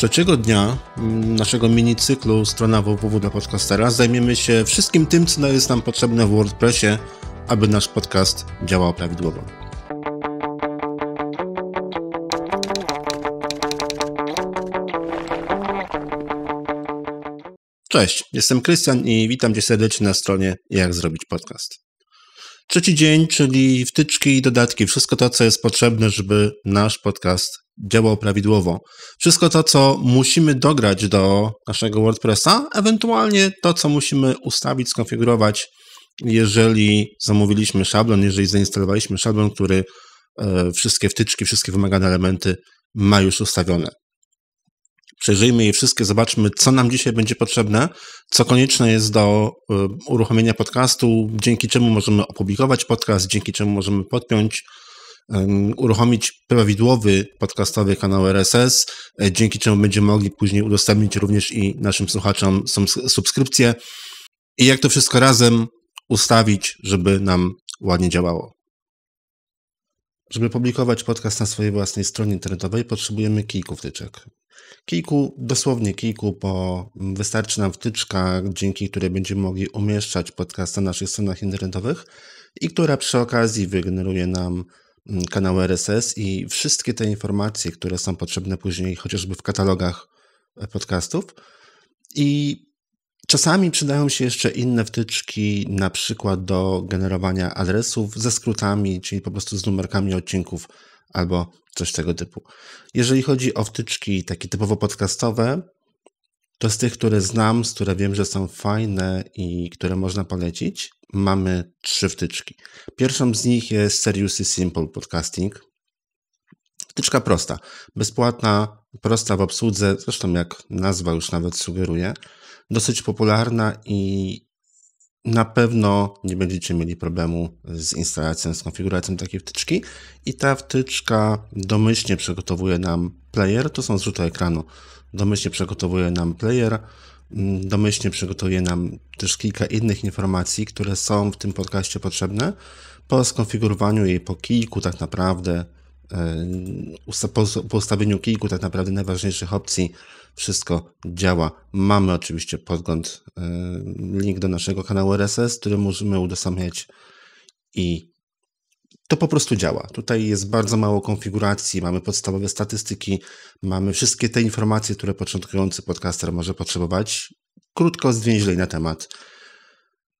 Trzeciego dnia mm, naszego mini cyklu strona www dla podcastera zajmiemy się wszystkim tym, co jest nam potrzebne w WordPressie, aby nasz podcast działał prawidłowo. Cześć, jestem Krystian i witam Cię serdecznie na stronie Jak zrobić podcast. Trzeci dzień, czyli wtyczki i dodatki, wszystko to, co jest potrzebne, żeby nasz podcast działał prawidłowo. Wszystko to, co musimy dograć do naszego WordPressa, ewentualnie to, co musimy ustawić, skonfigurować, jeżeli zamówiliśmy szablon, jeżeli zainstalowaliśmy szablon, który e, wszystkie wtyczki, wszystkie wymagane elementy ma już ustawione. Przejrzyjmy je wszystkie, zobaczmy, co nam dzisiaj będzie potrzebne, co konieczne jest do e, uruchomienia podcastu, dzięki czemu możemy opublikować podcast, dzięki czemu możemy podpiąć uruchomić prawidłowy podcastowy kanał RSS, e, dzięki czemu będziemy mogli później udostępnić również i naszym słuchaczom subskrypcje i jak to wszystko razem ustawić, żeby nam ładnie działało. Żeby publikować podcast na swojej własnej stronie internetowej, potrzebujemy kilku wtyczek. Kilku, dosłownie kilku, bo wystarczy nam wtyczka, dzięki której będziemy mogli umieszczać podcast na naszych stronach internetowych i która przy okazji wygeneruje nam Mm, kanał RSS i wszystkie te informacje, które są potrzebne później chociażby w katalogach e, podcastów. I czasami przydają się jeszcze inne wtyczki, na przykład do generowania adresów ze skrótami, czyli po prostu z numerkami odcinków albo coś tego typu. Jeżeli chodzi o wtyczki takie typowo podcastowe, to z tych, które znam, z które wiem, że są fajne i które można polecić, mamy trzy wtyczki. Pierwszą z nich jest Seriously Simple Podcasting. Wtyczka prosta, bezpłatna, prosta w obsłudze, zresztą jak nazwa już nawet sugeruje, dosyć popularna i na pewno nie będziecie mieli problemu z instalacją, z konfiguracją takiej wtyczki. I ta wtyczka domyślnie przygotowuje nam player, to są zrzuty ekranu, domyślnie przygotowuje nam player, Mm, domyślnie przygotuje nam też kilka innych informacji, które są w tym podcaście potrzebne. Po skonfigurowaniu jej po kilku tak naprawdę, po ustawieniu kilku tak naprawdę najważniejszych opcji, wszystko działa. Mamy oczywiście podgląd, e, link do naszego kanału RSS, który możemy udostępniać i to po prostu działa. Tutaj jest bardzo mało konfiguracji, mamy podstawowe statystyki, mamy wszystkie te informacje, które początkujący podcaster może potrzebować. Krótko zwięźlej na temat.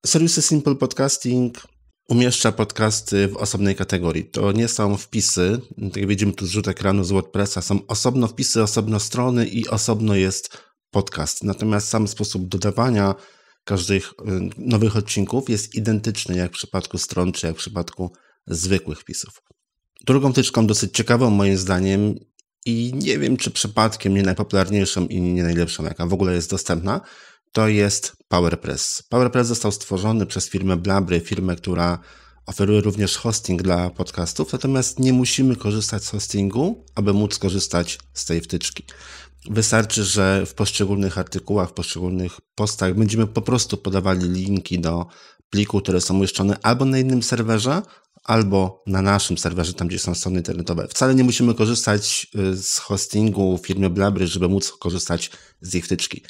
Serwisy Simple Podcasting umieszcza podcasty w osobnej kategorii. To nie są wpisy, tak jak widzimy tu zrzut ekranu z WordPressa, są osobno wpisy, osobno strony i osobno jest podcast. Natomiast sam sposób dodawania każdych y, nowych odcinków jest identyczny jak w przypadku stron, czy jak w przypadku zwykłych wpisów. Drugą tyczką dosyć ciekawą moim zdaniem i nie wiem, czy przypadkiem nie najpopularniejszą i nie najlepszą, jaka w ogóle jest dostępna, to jest PowerPress. PowerPress został stworzony przez firmę Blabry, firmę, która oferuje również hosting dla podcastów, natomiast nie musimy korzystać z hostingu, aby móc korzystać z tej wtyczki. Wystarczy, że w poszczególnych artykułach, w poszczególnych postach będziemy po prostu podawali linki do plików, które są umieszczone albo na innym serwerze, albo na naszym serwerze, tam gdzie są strony internetowe. Wcale nie musimy korzystać y, z hostingu firmy Blabry, żeby móc korzystać z ich wtyczki.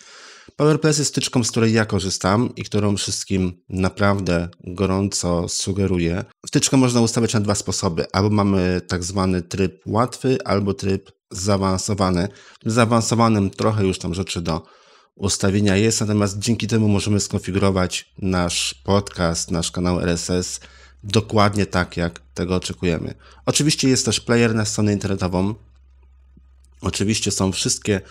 PowerPress jest wtyczką, z której ja korzystam i którą wszystkim naprawdę gorąco sugeruję. Wtyczkę można ustawiać na dwa sposoby. Albo mamy tak zwany tryb łatwy, albo tryb zaawansowany. W zaawansowanym trochę już tam rzeczy do ustawienia jest, natomiast dzięki temu możemy skonfigurować nasz podcast, nasz kanał RSS dokładnie tak, jak tego oczekujemy. Oczywiście jest też player na stronę internetową. Oczywiście są wszystkie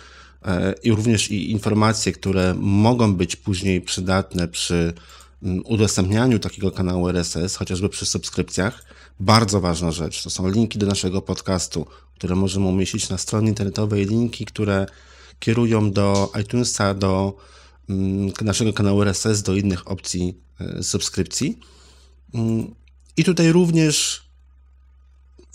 i również i informacje, które mogą być później przydatne przy udostępnianiu takiego kanału RSS, chociażby przy subskrypcjach. Bardzo ważna rzecz to są linki do naszego podcastu, które możemy umieścić na stronie internetowej, linki, które kierują do iTunesa, do naszego kanału RSS, do innych opcji e, subskrypcji. Mm, i tutaj również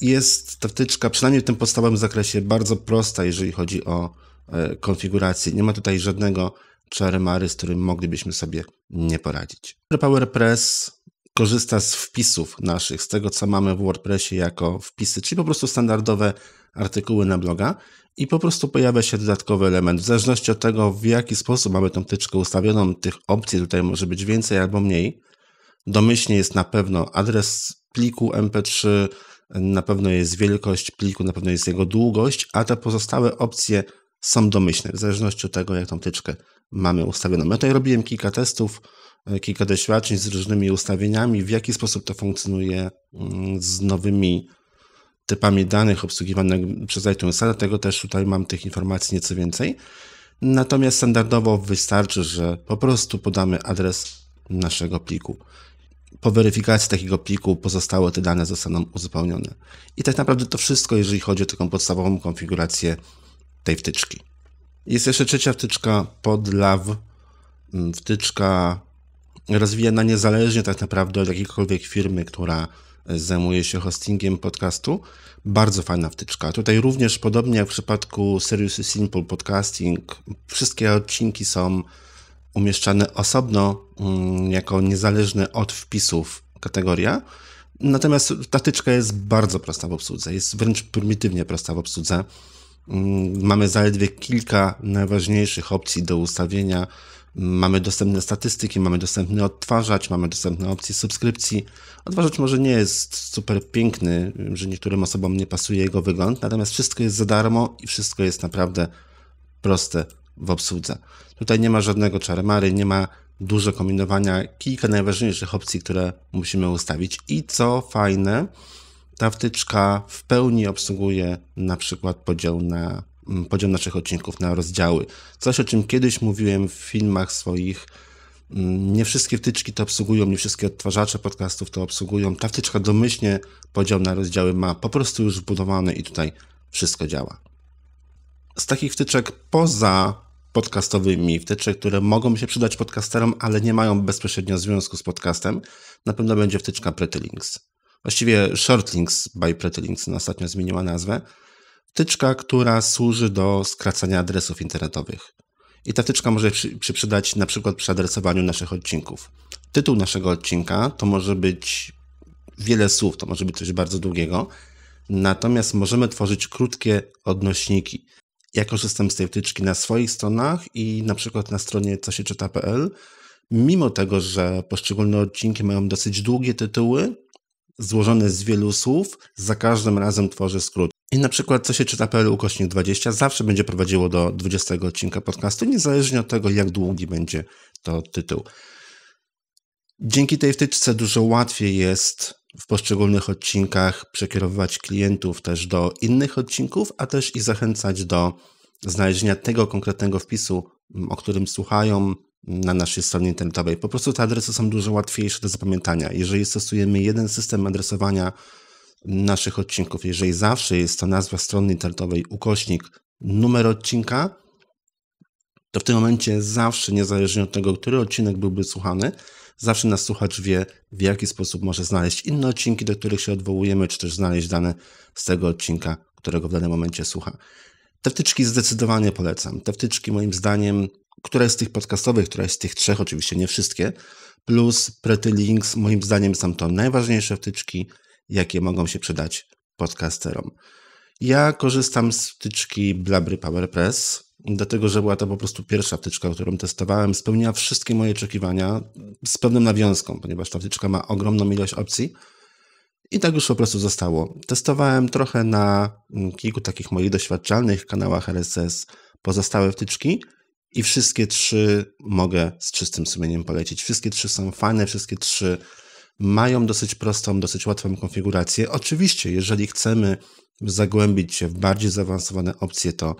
jest ta wtyczka, przynajmniej w tym podstawowym zakresie, bardzo prosta, jeżeli chodzi o e, konfigurację. Nie ma tutaj żadnego czary-mary, z którym moglibyśmy sobie nie poradzić. PowerPress korzysta z wpisów naszych, z tego co mamy w WordPressie jako wpisy, czyli po prostu standardowe artykuły na bloga i po prostu pojawia się dodatkowy element. W zależności od tego, w jaki sposób mamy tą wtyczkę ustawioną, tych opcji tutaj może być więcej albo mniej. Domyślnie jest na pewno adres pliku MP3, na pewno jest wielkość pliku, na pewno jest jego długość, a te pozostałe opcje są domyślne, w zależności od tego, jak tą wtyczkę mamy ustawioną. Ja tutaj robiłem kilka testów, e, kilka doświadczeń z różnymi ustawieniami, w jaki sposób to funkcjonuje mm, z nowymi typami danych obsługiwanych przez iTunesa, dlatego też tutaj mam tych informacji nieco więcej. Natomiast standardowo wystarczy, że po prostu podamy adres naszego pliku. Po weryfikacji takiego pliku pozostałe te dane zostaną uzupełnione. I tak naprawdę to wszystko, jeżeli chodzi o taką podstawową konfigurację tej wtyczki. Jest jeszcze trzecia wtyczka pod LAW. Mm, wtyczka rozwijana niezależnie tak naprawdę od jakiejkolwiek firmy, która zajmuje się hostingiem podcastu. Bardzo fajna wtyczka. Tutaj również, podobnie jak w przypadku Serious Simple Podcasting, wszystkie odcinki są umieszczane osobno, mm, jako niezależne od wpisów kategoria. Natomiast ta wtyczka jest bardzo prosta w obsłudze, jest wręcz prymitywnie prosta w obsłudze. Mm, mamy zaledwie kilka najważniejszych opcji do ustawienia. Mamy dostępne statystyki, mamy dostępny odtwarzacz, mamy dostępne opcje subskrypcji. Odtwarzacz może nie jest super piękny, że niektórym osobom nie pasuje jego wygląd, natomiast wszystko jest za darmo i wszystko jest naprawdę proste w obsłudze. Tutaj nie ma żadnego czarmary, nie ma dużo kombinowania, kilka najważniejszych opcji, które musimy ustawić. I co fajne, ta wtyczka w pełni obsługuje na przykład podział na Mm, podział naszych odcinków na rozdziały. Coś, o czym kiedyś mówiłem w filmach swoich. Mm, nie wszystkie wtyczki to obsługują, nie wszystkie odtwarzacze podcastów to obsługują. Ta wtyczka domyślnie podział na rozdziały ma po prostu już wbudowany i tutaj wszystko działa. Z takich wtyczek poza podcastowymi, wtyczek, które mogą się przydać podcasterom, ale nie mają bezpośrednio związku z podcastem, na pewno będzie wtyczka Pretylinks. Właściwie Shortlinks by Pretylinks, no ostatnio zmieniła nazwę wtyczka, która służy do skracania adresów internetowych. I ta wtyczka może się przydać na przykład przy adresowaniu naszych odcinków. Tytuł naszego odcinka to może być wiele słów, to może być coś bardzo długiego, natomiast możemy tworzyć krótkie odnośniki. Ja korzystam z tej wtyczki na swoich stronach i na przykład na stronie cosieczyta.pl. Mimo tego, że poszczególne odcinki mają dosyć długie tytuły, złożone z wielu słów, za każdym razem tworzę skrót. I na przykład co się czyta.pl ukośnik 20 zawsze będzie prowadziło do 20 odcinka podcastu, niezależnie od tego, jak długi będzie to tytuł. Dzięki tej wtyczce dużo łatwiej jest w poszczególnych odcinkach przekierowywać klientów też do innych odcinków, a też i zachęcać do znalezienia tego konkretnego wpisu, o którym słuchają na naszej stronie internetowej. Po prostu te adresy są dużo łatwiejsze do zapamiętania. Jeżeli stosujemy jeden system adresowania, naszych odcinków. Jeżeli zawsze jest to nazwa strony internetowej, ukośnik, numer odcinka, to w tym momencie zawsze, niezależnie od tego, który odcinek byłby słuchany, zawsze nas słuchacz wie, w jaki sposób może znaleźć inne odcinki, do których się odwołujemy, czy też znaleźć dane z tego odcinka, którego w danym momencie słucha. Te wtyczki zdecydowanie polecam. Te wtyczki, moim zdaniem, która z tych podcastowych, która z tych trzech, oczywiście nie wszystkie, plus Pretty Links, moim zdaniem są to najważniejsze wtyczki, jakie mogą się przydać podcasterom. Ja korzystam z wtyczki Blabry PowerPress, dlatego że była to po prostu pierwsza wtyczka, którą testowałem. Spełniła wszystkie moje oczekiwania z pewną nawiązką, ponieważ ta wtyczka ma ogromną ilość opcji. I tak już po prostu zostało. Testowałem trochę na kilku takich moich doświadczalnych kanałach RSS pozostałe wtyczki i wszystkie trzy mogę z czystym sumieniem polecić. Wszystkie trzy są fajne, wszystkie trzy mają dosyć prostą, dosyć łatwą konfigurację. Oczywiście, jeżeli chcemy zagłębić się w bardziej zaawansowane opcje, to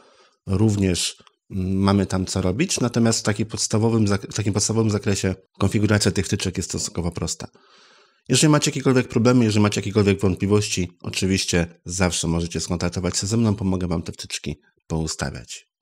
również mm, mamy tam co robić, natomiast w takim podstawowym, w takim podstawowym zakresie konfiguracja tych wtyczek jest stosunkowo prosta. Jeżeli macie jakiekolwiek problemy, jeżeli macie jakiekolwiek wątpliwości, oczywiście zawsze możecie skontaktować się ze mną, pomogę Wam te wtyczki poustawiać.